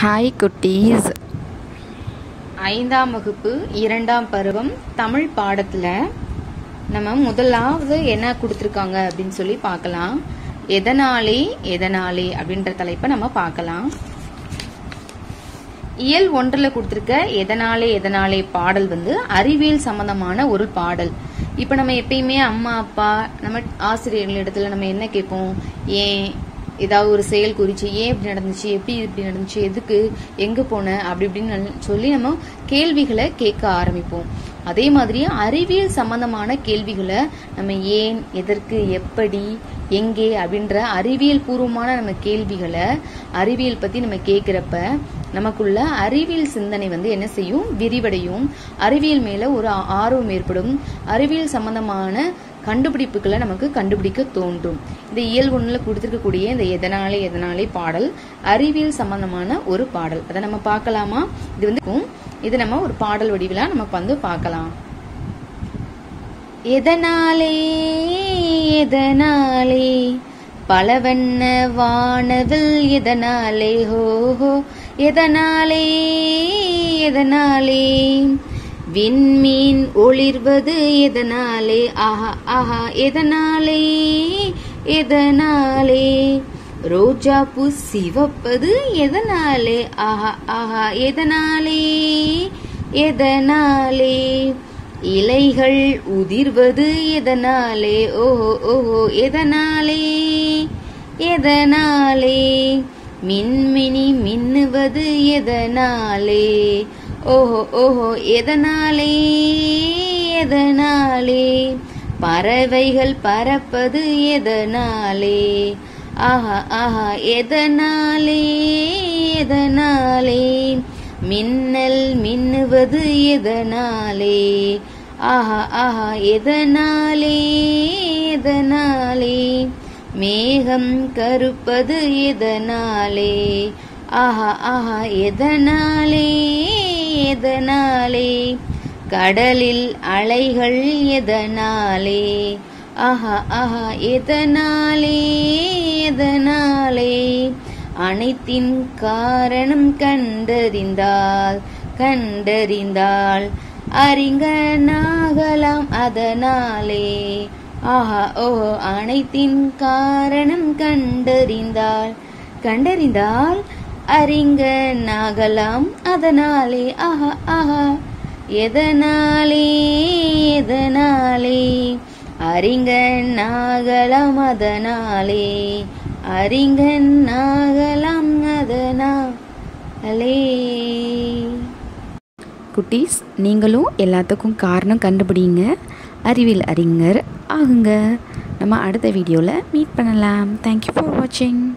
Hi குட்டீஸ். ஐந்தாம் வகுப்பு இரண்டாம் பருவம் தமிழ் பாடத்தில் நம்ம முதலாவது என்ன கொடுத்துருக்காங்க அப்படின்னு சொல்லி பார்க்கலாம். எதனாலே எதனாலே அப்படின்ற தலைப்பை நம்ம பார்க்கலாம். இயல் ஒன்றில் கொடுத்துருக்க எதனாலே எதனாலே பாடல் வந்து அறிவியல் சம்பந்தமான ஒரு பாடல். இப்போ நம்ம எப்பயுமே அம்மா அப்பா நம்ம ஆசிரியர்கள் இடத்துல நம்ம என்ன கேட்போம்? ஏன் ஏதாவது ஒரு செயல் குறிச்சு ஏன் இப்படி நடந்துச்சு? எப்படி இப்படி நடந்துச்சு? எதுக்கு? எங்க போன? அப்படி இப்படின்னு சொல்லி நம்ம கேள்விகளை கேட்க ஆரம்பிப்போம். அதே மாதிரி அறிவியல் சம்பந்தமான கேள்விகளை நம்ம ஏன் எதற்கு எப்படி எங்கே அப்படின்ற அறிவியல் பூர்வமான நம்ம கேள்விகளை அறிவியல் பத்தி நம்ம கேட்கிறப்ப நமக்குள்ள அறிவியல் சிந்தனை வந்து என்ன செய்யும்? விரிவடையும். அறிவியல் மேல ஒரு ஆர்வம் ஏற்படும். அறிவியல் சம்பந்தமான கண்டுபிடிப்புகளை நமக்கு கண்டுபிடிக்க தோன்றும். இந்த இயல் ஒண்ணுல கொடுத்திருக்கக்கூடிய இந்த எதனாலே எதனாலே பாடல் அறிவியல் சம்பந்தமான ஒரு பாடல். அதை நம்ம பார்க்கலாமா? இது வந்து இது நம்ம ஒரு பாடல் வடிவிலா நம்ம வந்து பார்க்கலாம். எதனாலே எதனாலே பலவண்ண வானவில் எதனாலே ஹோஹோ எதனாலே எதனாலே விண்மீன் ஒளிர்வது எதனாலே? ஆஹா ஆஹா எதனாலே? எதனாலே? ரோஜா பூ சிவப்பது எதனாலே? ஆஹா ஆஹா எதனாலே? எதனாலே? இலைகள் உதிர்வது எதனாலே? ஓஹோ ஓஹோ எதனாலே? எதனாலே? மின்மினி மின்னுவது எதனாலே? ஓஹோ ஓஹோ எதனாலே எதனாலே? பறவைகள் பறப்பது எதனாலே? ஆஹா ஆஹா எதனாலே எதனாலே? மின்னல் மின்னுவது எதனாலே? ஆஹா ஆஹா எதனாலே எதனாலே? மேகம் கருப்பது எதனாலே? ஆஹா ஆஹா எதனாலே? எதனாலே கடலில் அலைகள் எதனாலே? ஆஹா ஆஹா எதனாலே எதனாலே? அனைத்தின் காரணம் கண்டறிந்தால் கண்டறிந்தால் அறிஞனாகலாம் அதனாலே. ஆஹா ஓஹோ அனைத்தின் காரணம் கண்டறிந்தால் கண்டறிந்தால் அறிஞனாகலாம் அதனாலே ஆஹா ஆஹா. எதனாலே எதனாலே. அறிஞனாகலாம் அதனாலே. அறிஞனாகலாம் அதனாலே குட்டீஸ் நீங்களும் எல்லாத்துக்கும் காரணம் கண்டுபிடிங்க. அறிவியல் அறிஞர் ஆகுங்க. நம்ம அடுத்த வீடியோவில் மீட் பண்ணலாம். தேங்க்யூ ஃபார் வாட்சிங்